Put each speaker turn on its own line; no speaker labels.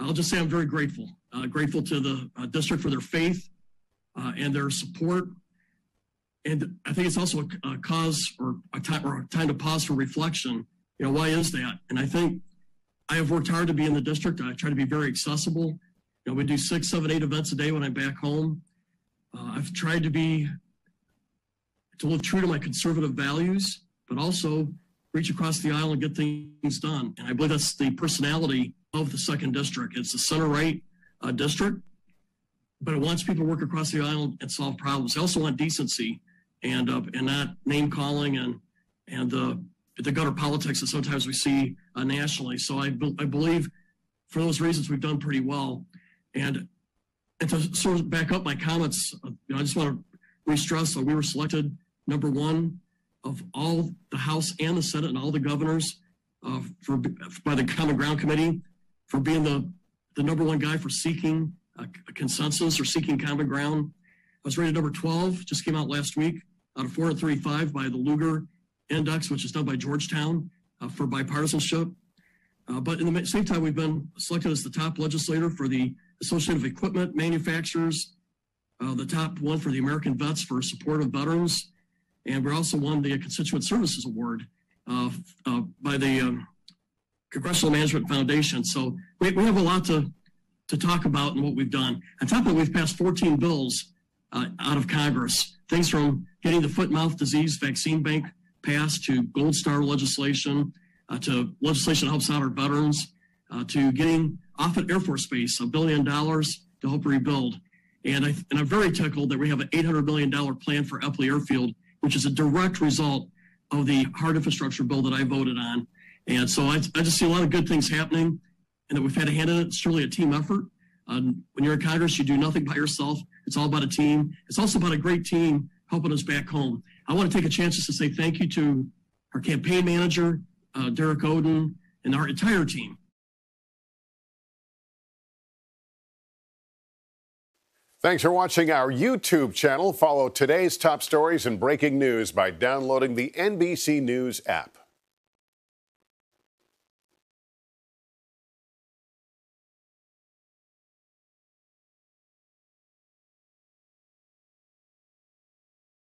I'll just say I'm very grateful. Uh, grateful to the uh, district for their faith uh, and their support. And I think it's also a, a cause or a time or a time to pause for reflection. You know, why is that? And I think I have worked hard to be in the district. I try to be very accessible. You know, we do six, seven, eight events a day when I'm back home. Uh, I've tried to be to live true to my conservative values, but also reach across the aisle and get things done. And I believe that's the personality of the second district. It's the center right uh, district, but it wants people to work across the aisle and solve problems. They also want decency and uh, and not name calling and and uh, the gutter politics that sometimes we see uh, nationally. So I, be- I believe for those reasons we've done pretty well. And and to sort of back up my comments, uh, you know, I just want to re-stress that we were selected number one of all the House and the Senate and all the governors uh, for by the Common Ground Committee for being the the number one guy for seeking a, a consensus or seeking common ground. I was rated number 12, just came out last week out of 435 by the Lugar Index, which is done by Georgetown uh, for bipartisanship. Uh, but in the same time, we've been selected as the top legislator for the Association of Equipment Manufacturers, uh, the top one for the American Vets for support of veterans, and we also won the Constituent Services Award uh, uh, by the um, Congressional Management Foundation. So we, we have a lot to, to talk about and what we've done. On top of it, we've passed 14 bills uh, out of Congress. Things from getting the foot and mouth disease vaccine bank passed to Gold Star legislation, uh, to legislation that helps out our veterans, uh, to getting off Offutt Air Force Base a billion dollars to help rebuild. And, I, and I'm very tickled that we have an $800 million plan for Eppley Airfield, which is a direct result of the hard infrastructure bill that I voted on. And so I, I just see a lot of good things happening and that we've had a hand in it. It's truly a team effort. Um, when you're in Congress, you do nothing by yourself. It's all about a team. It's also about a great team helping us back home. I want to take a chance just to say thank you to our campaign manager, uh, Derek Oden, and our entire team.
Thanks for watching our YouTube channel. Follow today's top stories and breaking news by downloading the NBC News app.